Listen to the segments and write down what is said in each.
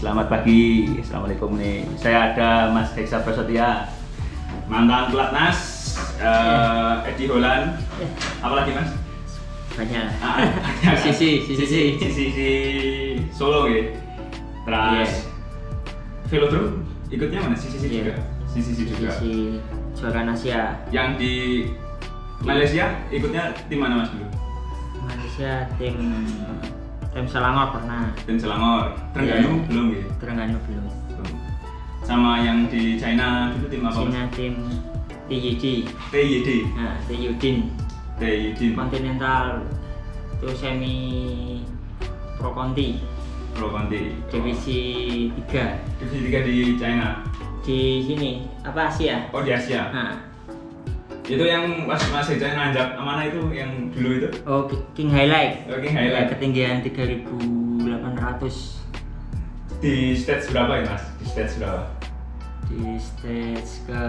selamat pagi. Assalamualaikum nih. Saya ada Mas Heksa Prasetya, mantan pelatnas, uh, Edi Holland. Apalagi Mas? banyak Ah, sisi sisi sisi Sisi sisi Solo ya. Terus Velodrome ikutnya mana? Sisi sisi Iya. juga. Sisi sisi juga. sisi juara Asia Yang di Malaysia ikutnya tim mana Mas dulu? Malaysia tim tim Selangor pernah Tim Selangor. Terengganu Iya. belum ya? Terengganu belum Belum. Sama yang di China dulu tim apa? Cina tim TYD TYD. nah TYudin TYD. Continental itu semi Pro Conti Pro Conti. divisi 3 Divisi 3 di China. di sini apa Asia Oh di Asia. nah Itu yang pas Mas Heksa nanjak mana itu yang dulu itu? oh King Highlight Oh, King Highlight. Ya, ketinggian 3800 Di stage berapa ya Mas? Di stage berapa? di stage ke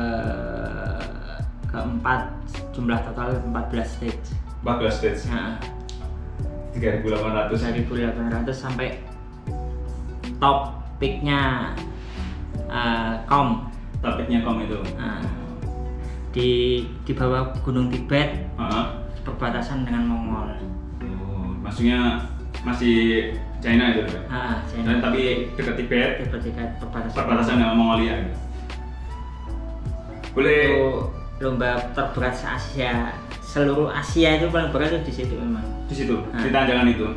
keempat jumlah total 14 stage 14 stage. nah 3800. 1800 sampai top peaknya eh, kom Topiknya kom itu. Nah, di di bawah Gunung Tibet Heeh. perbatasan dengan Mongol Oh, maksudnya masih China itu ya? ah Dan China tapi dekat Tibet, Tibet dekat perbatasan perbatasan dengan Mongolia gitu. Boleh itu lomba terberat se Asia seluruh Asia itu paling berat itu di situ memang di situ, di Nah. tanjakan itu.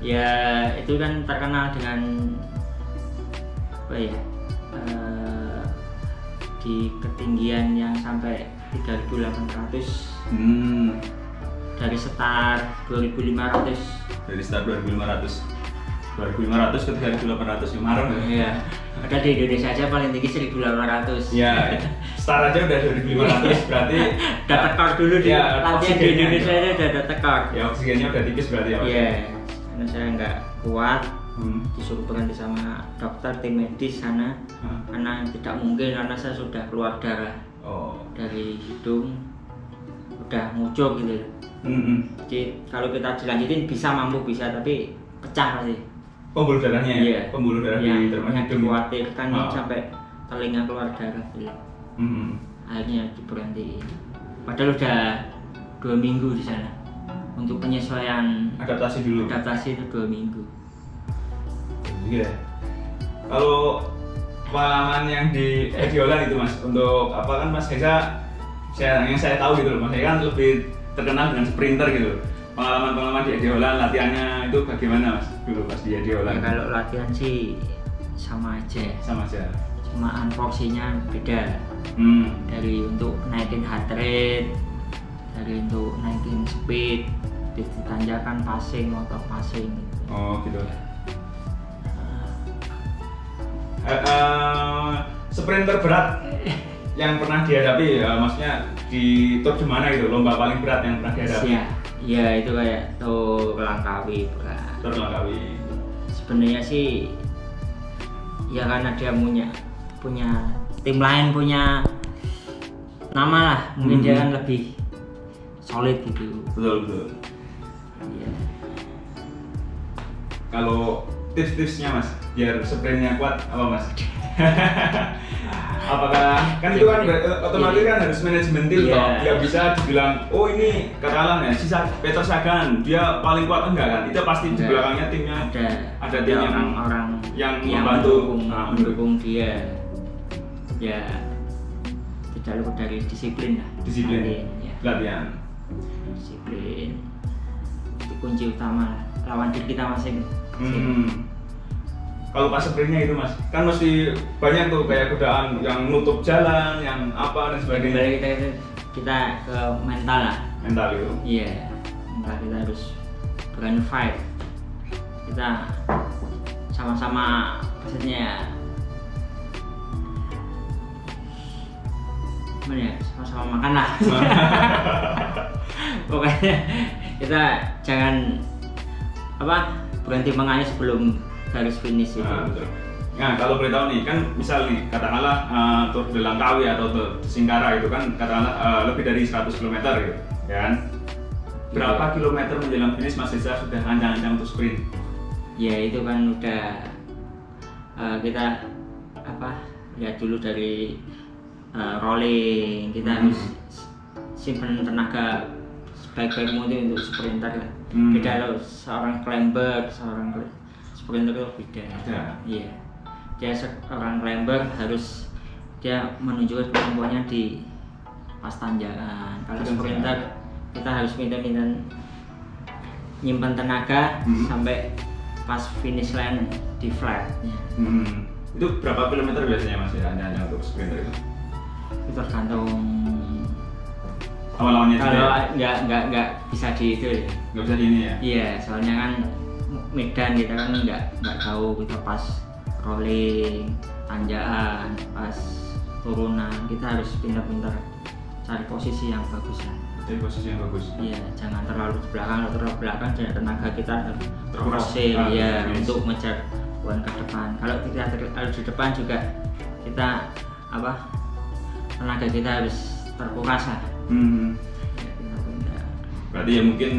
ya itu kan terkenal dengan apa ya eh, di ketinggian yang sampai 3800 Hmm, dari setar 2500 dari start 2500. 2500 ke 3800 kemarin ya. ya ada di Indonesia aja paling tinggi 1800 Ya, start aja udah 2500 berarti udah tekor dulu di Ya, latihan di Indonesia aja udah ada tekor Ya oksigennya udah tipis berarti ya. Iya. Karena saya nggak kuat Hmm. disuruh berhenti sama dokter tim medis sana. Hah. karena tidak mungkin karena saya sudah keluar darah Oh. dari hidung udah ngucur gitu Hmm, hmm. jadi kalau kita dilanjutin bisa mampu bisa tapi pecah pasti Pembuluh darahnya ya? Iya. Pembuluh darah yang, di termasuk yang dikhawatirkan Ah. sampai telinga keluar darah gitu. Hmm. akhirnya diberhentiin padahal udah dua minggu di sana untuk penyesuaian Adaptasi dulu. adaptasi itu dua minggu Iya. Kalau pengalaman yang di Ediolan itu mas, untuk apa kan mas Heza, saya yang saya tahu gitu loh, mas Heza kan lebih terkenal dengan sprinter gitu. Pengalaman-pengalaman di Ediolan latihannya itu bagaimana mas dulu pas di ya, Ediolan? kalau latihan sih sama aja Sama aja. cuma porsinya beda Hmm. dari untuk naikin heart rate dari untuk naikin speed ditanjakan passing motor passing Oh gitu. Eh, eh, sprinter berat yang pernah dihadapi ya maksudnya di tour di mana gitu lomba paling berat yang pernah dihadapi. Ya ya itu kayak tuh Langkawi berat tour Langkawi. Sebenarnya sih ya karena dia punya punya tim lain punya nama lah. Mungkin dia Mhm. kan lebih solid gitu. Betul betul. Iya. kalau tips-tipsnya mas. Biar sprintnya kuat apa mas? Apakah kan itu kan ber- otomatis kan harus manajemen tim Iya. toh. Nggak bisa dibilang oh ini katakanlah ya si Sa- Peter Sagan dia paling kuat. Enggak kan? Itu pasti di belakangnya timnya ada Ada tim yang- orang-orang yang membantu. mendukung, Ah, mendukung dia. Ya. Tidak luput dari disiplin lah. Disiplin. Latihan, ya. latihan disiplin. Itu kunci utama lah. lawan diri kita masing Hmm. Kalau pas sprintnya itu mas, kan mesti banyak tuh kayak godaan yang nutup jalan, yang apa dan sebagainya. Kembali kita kita ke mental lah. Mental itu. iya. Mental kita harus berani fight. Kita sama-sama maksudnya gimana ya? Sama-sama makan lah. Pokoknya kita jangan apa berhenti mengalir sebelum garis finish itu Nah, betul. Nah, kalau boleh tahu nih, kan misal nih, katakanlah uh, Tour de Langkawi atau Tour de Singkara itu kan katakanlah uh, lebih dari 100 km gitu, ya kan? Berapa Iya. kilometer menjelang finish Mas Reza sudah ancang-ancang untuk sprint? ya itu kan udah eh, kita apa lihat dulu dari eh, rolling kita Hmm. harus simpan tenaga sebaik-baik mungkin untuk sprinter lah Hmm. beda loh seorang climber seorang sprinter itu beda iya dia seorang climber harus dia menunjukkan kemampuannya di pas tanjakan kalau sprinter kita harus minta-minta nyimpan tenaga Hmm. sampai pas finish line di flat. Hmm. Itu berapa kilometer biasanya mas ya hanya untuk sprinter itu? itu tergantung Lawan-lawannya juga kalau ya? nggak nggak nggak bisa di itu ya. Nggak bisa di ini ya? iya soalnya kan medan kita kan nggak nggak tahu kita pas rolling tanjakan pas turunan kita harus pintar-pintar cari posisi yang bagus lah Jadi posisi yang bagus. Iya, jangan terlalu di belakang, kalau terlalu belakang jadi tenaga kita terkuras Ah, ya yes. untuk ngejar poin ke depan. Kalau kita ter- kalau di depan juga kita apa tenaga kita harus terkuras lah. Hmm. Ya. Berarti ya mungkin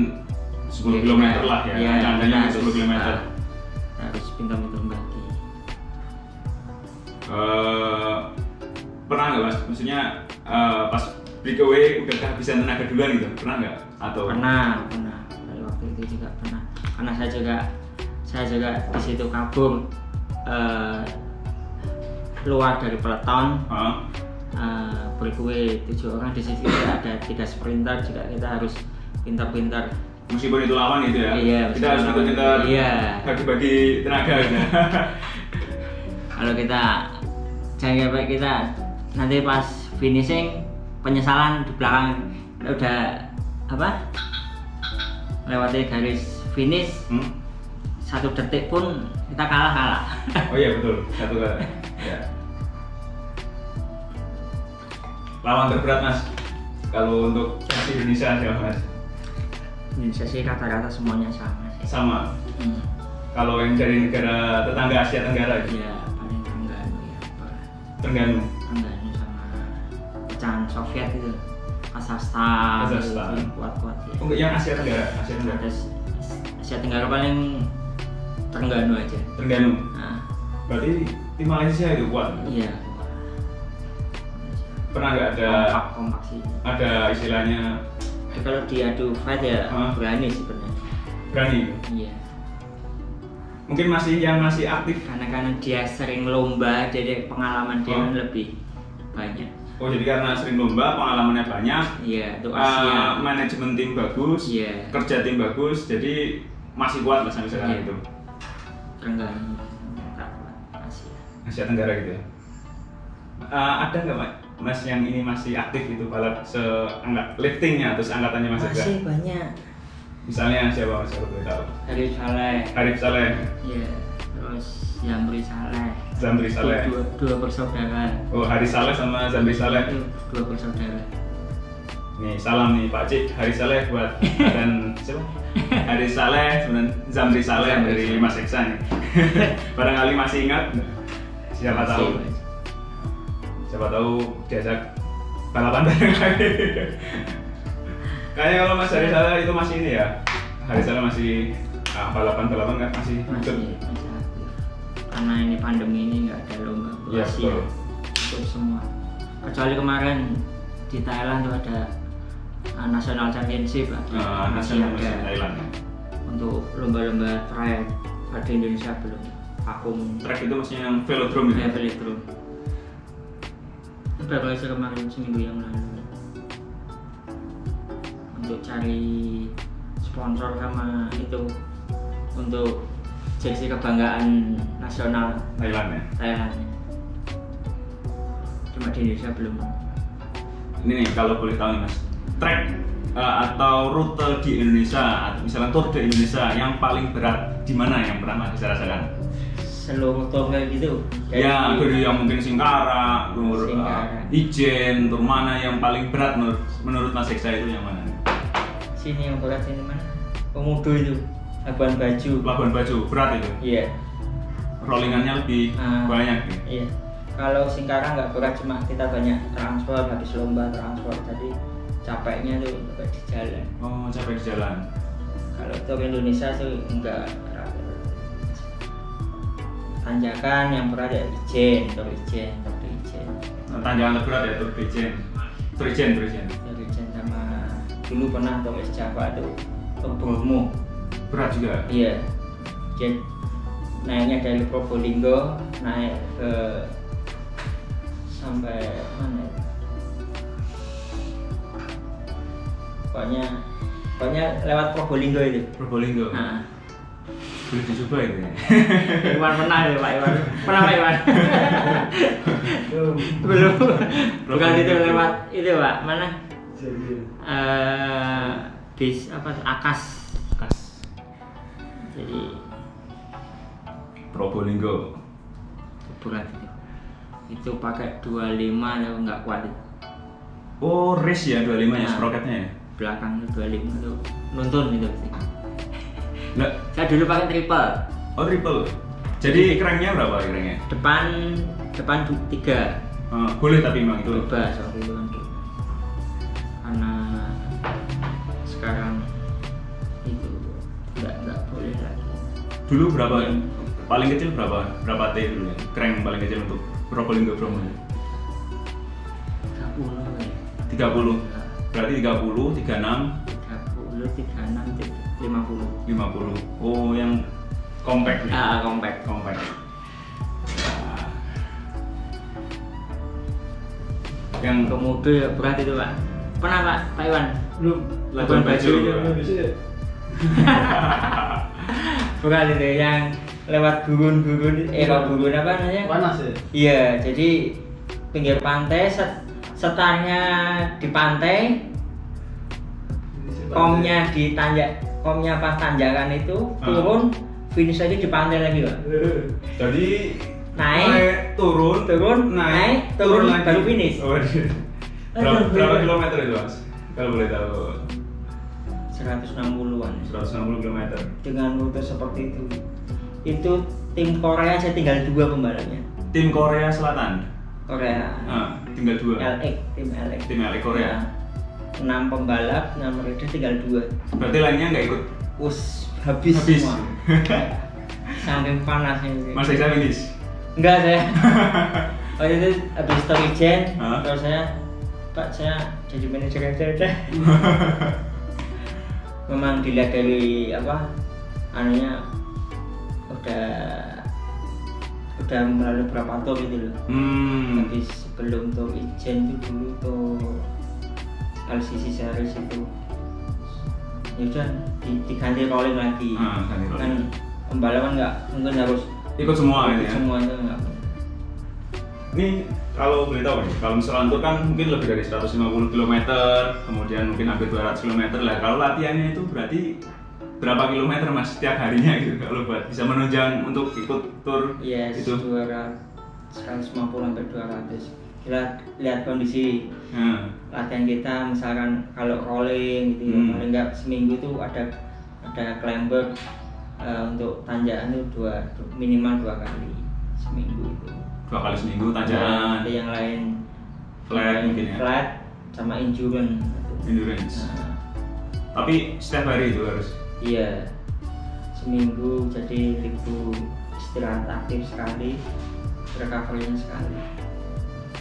10 Ya, km lah ya. Iya, Andanya kita 10 km. ah, harus pintar-pintar bagi. Eh, pernah nggak mas? Maksudnya eh, pas breakaway udah kehabisan tenaga duluan gitu? Pernah nggak? Atau Pernah, pernah. Dari waktu itu juga pernah. Karena saya juga saya juga di situ kabur eh, keluar dari peloton Hah? uh, breakaway tujuh orang di situ juga ada tiga sprinter juga kita harus pintar-pintar meskipun itu lawan gitu ya? Iya, Kita harus lawan. Iya. bagi-bagi tenaga gitu. kalau kita jangan sampai kita nanti pas finishing penyesalan di belakang kita udah apa lewati garis finish Hmm? satu detik pun kita kalah kalah Oh iya betul, satu kali. Ya. Lawan terberat mas, kalau untuk versi Indonesia siapa mas? Indonesia sih rata-rata semuanya sama sih Sama. Hmm. Kalau yang dari negara tetangga Asia Tenggara, gitu. ya paling Tengganu ya apa Tengganu. Tengganu sama pecahan Soviet itu Kazakhstan, Kazakhstan. kuat-kuat ya. Oh, yang Asia Tenggara, Asia Tenggara. Asia Tenggara paling Terengganu aja. Tengganu. Nah, Berarti tim Malaysia itu kuat. iya. Pernah nggak ada kompak kompak sih. ada istilahnya kalau diadu fight ya Hah? berani sebenarnya. berani? Iya. Mungkin masih yang masih aktif. Karena karena dia sering lomba, jadi pengalaman dia Oh. lebih banyak. Oh jadi karena sering lomba, pengalamannya banyak, Iya, untuk eh, Asia. manajemen tim bagus, Iya. kerja tim bagus, jadi masih kuat lah sampai sekarang Iya. itu. Kuat, Asia. Asia Tenggara gitu ya. Eh, ada nggak Mas, Mas yang ini masih aktif itu balap seangkat liftingnya atau seangkatannya Mas Ega? Masih banyak. Misalnya siapa Mas kalau boleh tahu? Harif Saleh. Arif Saleh, Iya. Terus Yamri Saleh. Zamri Saleh. Dua, dua bersaudara. Oh Haris Saleh sama Zamri Saleh. Itu dua bersaudara. Nih salam nih Pak Cik, Haris Saleh buat dan siapa? Haris Saleh dan Zamri Saleh Zamri dari. Mas Eksan nih. Barangkali masih ingat? Siapa Masih, tahu? Siapa tahu diajak balapan bareng lagi. Kayaknya kalau Mas Haris Saleh itu masih ini ya. Haris Saleh masih ah, balapan-balapan kan masih Masih, masih. Karena ini pandemi ini nggak ada lomba Asia. betul. Untuk semua. Kecuali kemarin di Thailand tuh ada uh, National Championship lah. Ah, masih nasional ada. Thailand. ya. Untuk lomba-lomba track di Indonesia belum vakum. Track itu maksudnya yang velodrome Ya, ya. velodrome. Aja kemarin seminggu yang lalu untuk cari sponsor sama itu untuk jersey kebanggaan nasional Thailand ya. Thailand cuma di Indonesia belum Ini nih kalau boleh tahu nih Mas. Track eh, atau rute di Indonesia atau misalnya tour de Indonesia yang paling berat di mana yang pernah Mas rasakan? Seluruh kayak gitu Ya, dari yang mungkin Singkara, Singkara. uh, Ijen, tur mana yang paling berat menurut menurut Mas Eksa itu yang mana? sini yang berat sini mana pemudu itu Labuan Baju Labuan Bajo berat itu. iya Rollingannya lebih Ah. banyak ya. Iya. Kalau Singkara nggak berat cuma kita banyak transport habis lomba transport jadi capeknya tuh nggak di jalan. Oh, capek di jalan. Kalau tour Indonesia tuh enggak. Tanjakan yang berat ya ijen tour ijen tour ijen Nah, tanjakan terberat ya tur Bejen. Tur Ijen, tur Ijen. tour ijen sama dulu pernah tour es Java tuh Bromo Berat juga. iya Jen naiknya dari Probolinggo naik ke sampai mana ya? pokoknya pokoknya lewat Probolinggo itu Probolinggo. nah Boleh dicoba itu ya. Iwan pernah ya Pak Iwan pernah Pak Iwan belum bukan itu lewat itu Pak mana eh bis apa akas Kas. jadi Probolinggo. berat itu itu pakai 25 ya nggak kuat itu. Oh, race ya 25 ya Nah. sproketnya ya. belakang itu 25 itu nuntun itu sih Enggak. saya dulu pakai triple Oh, triple. Jadi kerennya berapa kerennya? depan depan tiga Eh, boleh tapi memang itu. bebas waktu itu kan bebas. karena sekarang itu nggak nggak boleh lagi Dulu berapa? Paling kecil berapa? Berapa T dulu ya? Keren paling kecil untuk Probolinggo Bromo. 30 ya 30. Berarti 30, 36, 30 36 50 50. Oh, yang compact nih. ah compact Compact. Nah. Yang komodo ya berat itu pak pernah pak Pak Iwan belum Labuan Bajo itu. bukan itu yang lewat gurun-gurun eh kok gurun apa namanya panas ya iya jadi pinggir pantai set, setarnya di pantai komnya di tanjak komnya pas tanjakan itu Ah. turun finish lagi di pantai lagi pak Jadi Naik, turun, turun, naik, turun, baru finish. Oh, iya. Aduh, berapa, berapa kilometer itu mas? Kalau boleh tahu. 160-an 160 km. dengan rute seperti itu itu tim Korea saya tinggal dua pembalapnya Tim Korea Selatan. Korea Ah, tinggal dua. LX tim LX Tim LX Korea. Nah, 6 pembalap 6 rider tinggal dua Berarti lainnya nggak ikut. us habis, Habis. semua saking panasnya Mas Eza finish. enggak saya waktu itu habis story gen Hah? terus saya pak saya jadi manajer aja udah memang dilihat dari apa anunya udah udah melalui berapa tour gitu loh Hmm. habis sebelum tour ijen itu dulu tour LCC series itu ya udah di- diganti rolling lagi Ah, rolling. kan pembalap kan nggak mungkin harus Ikut semua ikut ini ya. semua itu nggak Ini kalau boleh tahu nih, kalau misalnya tour kan mungkin lebih dari 150 km, kemudian mungkin hampir 200 km lah. Kalau latihannya itu berarti berapa kilometer mas setiap harinya gitu kalau buat bisa menunjang untuk ikut tour Yes, itu. 200, 150 sampai 200. Kita lihat kondisi Nah, latihan kita, misalkan kalau rolling gitu ya, Hmm. paling nggak seminggu itu ada ada climber eh, untuk tanjakan itu dua minimal dua kali seminggu itu. dua kali seminggu Ada tanjakan, yang lain Flat yang lain mungkin ya? Flat sama endurance. endurance. Nah, Tapi setiap hari itu harus. iya seminggu jadi libur istirahat aktif sekali, recovery sekali.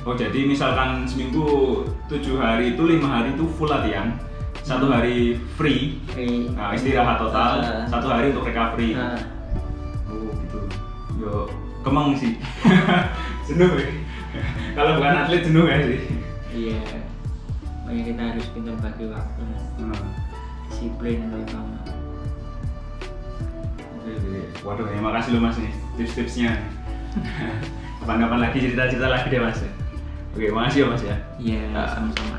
Oh jadi misalkan seminggu tujuh hari itu lima hari itu full latihan, satu hari free, Free. nah, istirahat total, Ah. satu hari untuk recovery. Nah, Oh gitu. Yo kemang sih. jenuh ya. Kalau bukan atlet jenuh ya sih. iya. Makanya kita harus pintar bagi waktu, Nah, disiplin terutama. Waduh, ya makasih loh mas nih tips-tipsnya. Kapan-kapan lagi cerita-cerita lagi deh mas. Oke, makasih ya mas ya. Iya, Ah. sama-sama.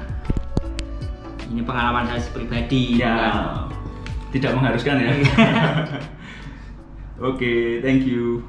Ini pengalaman saya pribadi. Ya, bukan- tidak mengharuskan ya. Oke, thank you.